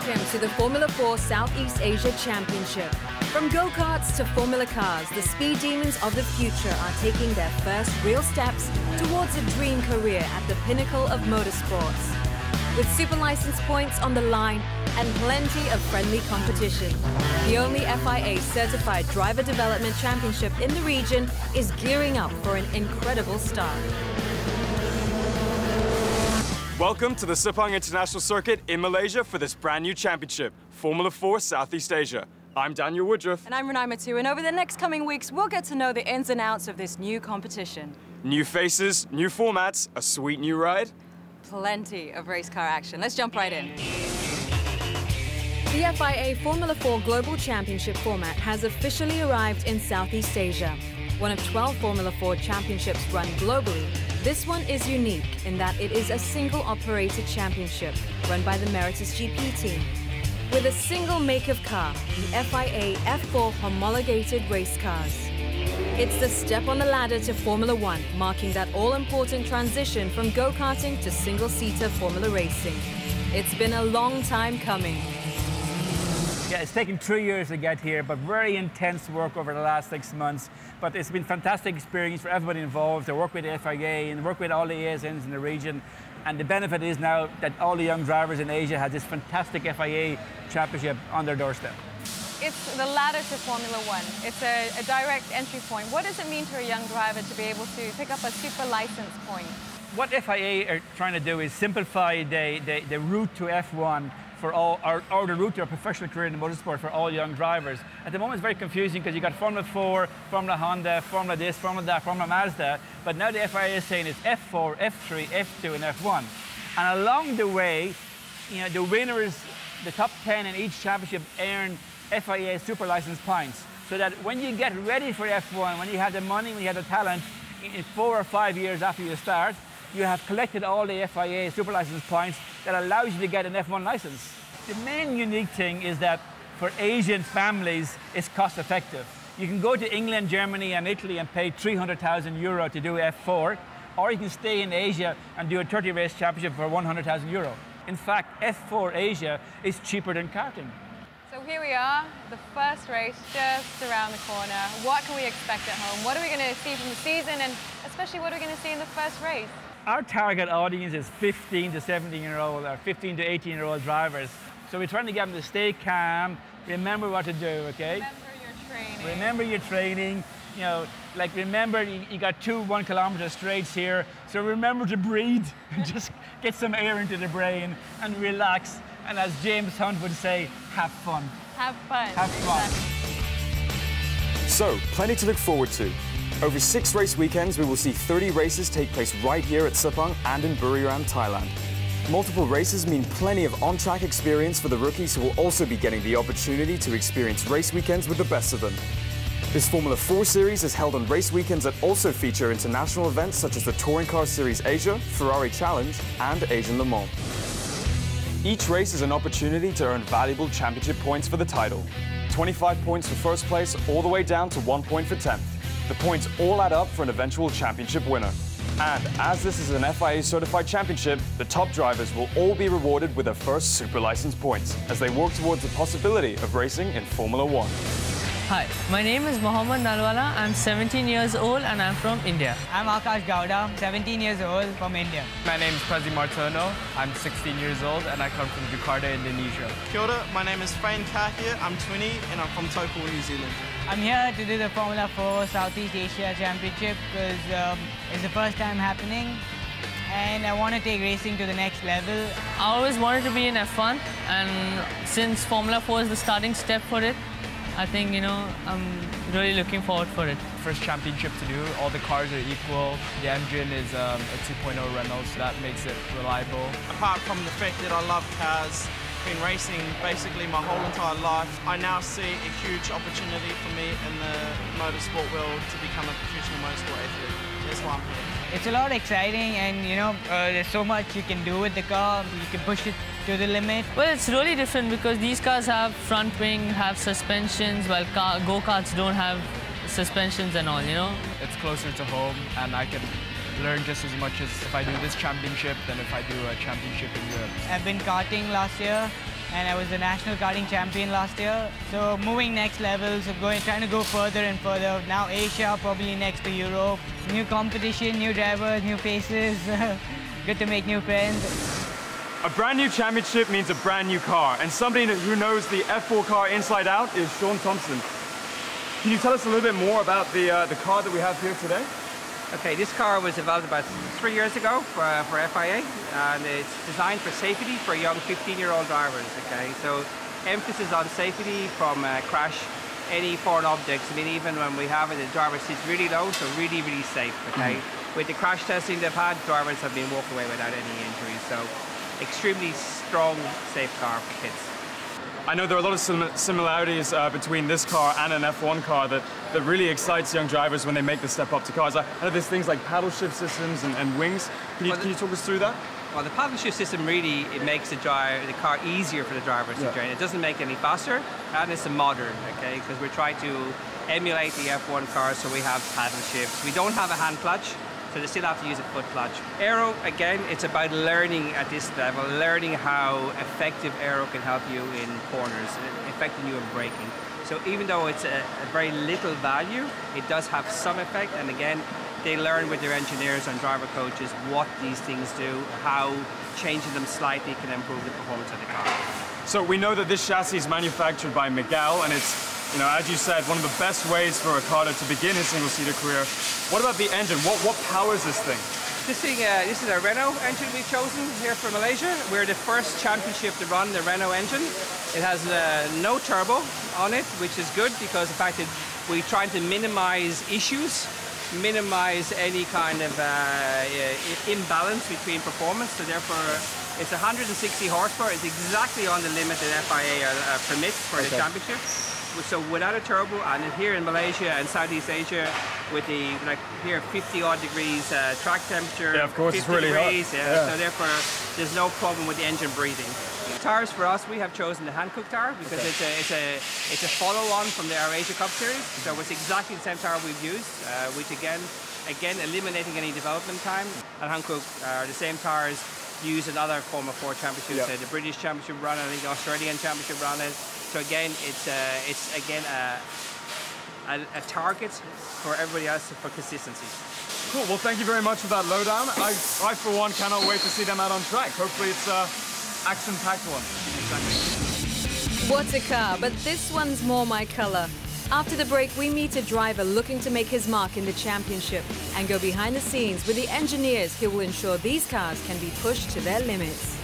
Welcome to the Formula 4 Southeast Asia Championship. From go-karts to Formula cars, the speed demons of the future are taking their first real steps towards a dream career at the pinnacle of motorsports. With super license points on the line and plenty of friendly competition, the only FIA certified driver development championship in the region is gearing up for an incredible start. Welcome to the Sepang International Circuit in Malaysia for this brand new championship, Formula 4 Southeast Asia. I'm Daniel Woodruff. And I'm Renai Matu, and over the next coming weeks, we'll get to know the ins and outs of this new competition. New faces, new formats, a sweet new ride. Plenty of race car action. Let's jump right in. The FIA Formula 4 Global Championship format has officially arrived in Southeast Asia. One of 12 Formula 4 championships run globally, this one is unique in that it is a single operated championship run by the Meritus GP team. With a single make of car, the FIA F4 homologated race cars. It's the step on the ladder to Formula One, marking that all-important transition from go-karting to single-seater Formula racing. It's been a long time coming. Yeah, it's taken three years to get here, but very intense work over the last six months. But it's been fantastic experience for everybody involved to work with the FIA and work with all the ASNs in the region. And the benefit is now that all the young drivers in Asia have this fantastic FIA championship on their doorstep. It's the ladder to Formula One. It's a, a direct entry point. What does it mean to a young driver to be able to pick up a super license point? What FIA are trying to do is simplify the, the, the route to F1 for all, or, or the route to a professional career in motorsport for all young drivers. At the moment, it's very confusing because you've got Formula 4, Formula Honda, Formula this, Formula that, Formula Mazda, but now the FIA is saying it's F4, F3, F2, and F1. And along the way, you know, the winners, the top 10 in each championship earn FIA super license points. So that when you get ready for F1, when you have the money, when you have the talent, in four or five years after you start, you have collected all the FIA super license points that allows you to get an F1 license. The main unique thing is that for Asian families, it's cost effective. You can go to England, Germany, and Italy and pay 300,000 euro to do F4, or you can stay in Asia and do a 30 race championship for 100,000 euro. In fact, F4 Asia is cheaper than karting. So here we are, the first race just around the corner. What can we expect at home? What are we going to see from the season, and especially what are we going to see in the first race? Our target audience is 15 to 17 year old or uh, 15 to 18 year old drivers. So we're trying to get them to stay calm, remember what to do, okay? Remember your training. Remember your training. You know, like remember you, you got two one kilometer straights here. So remember to breathe, and just get some air into the brain and relax. And as James Hunt would say, have fun. Have fun. Have fun. So, plenty to look forward to. Over six race weekends, we will see 30 races take place right here at Sepang and in Buriram, Thailand. Multiple races mean plenty of on-track experience for the rookies who will also be getting the opportunity to experience race weekends with the best of them. This Formula 4 series is held on race weekends that also feature international events such as the Touring Car Series Asia, Ferrari Challenge, and Asian Le Mans. Each race is an opportunity to earn valuable championship points for the title. 25 points for first place, all the way down to one point for 10th. The points all add up for an eventual championship winner. And as this is an FIA certified championship, the top drivers will all be rewarded with their first super license points as they work towards the possibility of racing in Formula One. Hi, my name is Mohammad Nalwala. I'm 17 years old and I'm from India. I'm Akash Gowda, 17 years old from India. My name is Presley Martono. I'm 16 years old and I come from Jakarta, Indonesia. Kia ora, my name is Fane Kahia. I'm 20 and I'm from Taupo, New Zealand. I'm here to do the Formula 4 Southeast Asia Championship because um, it's the first time happening and I want to take racing to the next level. I always wanted to be in F1 and since Formula 4 is the starting step for it, I think, you know, I'm really looking forward for it. First championship to do, all the cars are equal. The engine is um, a 2.0 Renault, so that makes it reliable. Apart from the fact that I love cars, been racing basically my whole entire life, I now see a huge opportunity for me in the motorsport world to become a professional motorsport athlete. That's why I'm here. It's a lot exciting and you know, uh, there's so much you can do with the car. You can push it to the limit. Well, it's really different because these cars have front wing, have suspensions, while go-karts don't have suspensions and all, you know? It's closer to home and I can learn just as much as if I do this championship than if I do a championship in Europe. I've been karting last year and I was the national karting champion last year. So moving next levels, so going, trying to go further and further. Now Asia, probably next to Europe. New competition, new drivers, new faces. Good to make new friends. A brand new championship means a brand new car, and somebody who knows the F4 car inside out is Sean Thompson. Can you tell us a little bit more about the, uh, the car that we have here today? Okay, this car was developed about three years ago for, for FIA, and it's designed for safety for young 15-year-old drivers. Okay, so emphasis on safety from uh, crash, any foreign objects. I mean, even when we have it, the driver sits really low, so really, really safe. Okay, mm. with the crash testing they've had, drivers have been walking away without any injuries. So, extremely strong, safe car for kids. I know there are a lot of similarities uh, between this car and an F1 car that, that really excites young drivers when they make the step up to cars. I know there's things like paddle shift systems and, and wings. Can you, well, the, can you talk us through that? Well, the paddle shift system really it makes the drive the car easier for the drivers yeah. to drive. It doesn't make it any faster, and it's a modern, okay? Because we're trying to emulate the F1 cars, so we have paddle shifts. We don't have a hand clutch, so they still have to use a foot clutch. Aero, again, it's about learning at this level, learning how effective aero can help you in corners, affecting you in braking. So even though it's a, a, very little value, it does have some effect, and again, they learn with their engineers and driver coaches what these things do, how changing them slightly can improve the performance of the car. So we know that this chassis is manufactured by Mygale, and it's you know, as you said, one of the best ways for Ricardo to begin his single-seater career. What about the engine? What, what powers this thing? This thing, uh, this is a Renault engine we've chosen here for Malaysia. We're the first championship to run the Renault engine. It has uh, no turbo on it, which is good because the fact that we're trying to minimize issues, minimize any kind of uh, imbalance between performance. So therefore, it's 160 horsepower. It's exactly on the limit that FIA uh, permits for okay. the championship so without a turbo, and here in Malaysia and Southeast Asia, with the like here 50 odd degrees uh, track temperature, yeah, of course, it's really degrees, hot. Yeah, yeah. So therefore, there's no problem with the engine breathing. Tires for us, we have chosen the Hankook tire because okay. it's a it's a it's a follow-on from the Asia Cup series. So it's exactly the same tire we've used, uh, which again, again eliminating any development time. And Hankook are the same tires used in other Formula 4 championships, uh, the British Championship run, I think the Australian Championship run. So again, it's uh, it's again a, a, a, target for everybody else for consistency. Cool. Well, thank you very much for that lowdown. I, I for one, cannot wait to see them out on track. Hopefully, it's a action-packed one. Exactly. What a car, but this one's more my color. After the break, we meet a driver looking to make his mark in the championship and go behind the scenes with the engineers who will ensure these cars can be pushed to their limits.